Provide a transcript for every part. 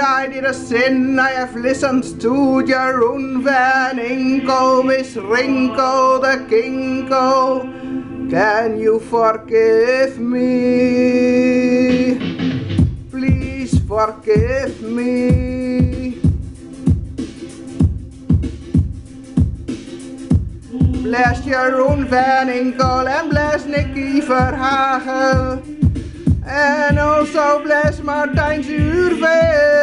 I did a sin. I have listened to Jeroen Van Inkel, Miss Rinkel, the Kinkel. Can you forgive me? Please forgive me. Bless Jeroen Van Inkel and bless Nicky Verhagen. And also bless Martijn Zuurvee.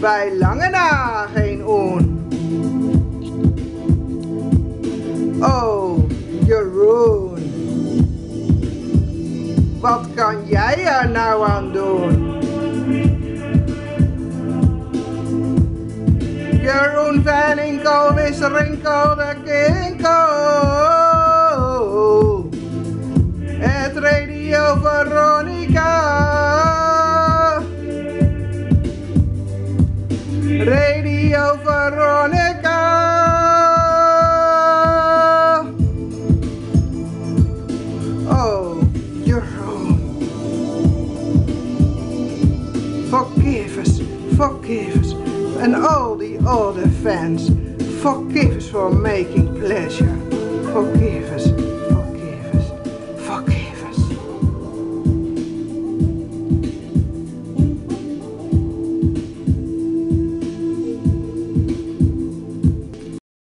Bij lange na geen oon. Oh, Jeroen. Wat kan jij er nou aan doen? Jeroen van Inkel, Miss Rinkel, de Kinkel. Het Radio Veronica. Radio Veronica. Oh, Jeroen. Forgive us, forgive us, and all the other fans, forgive us for making pleasure. Forgive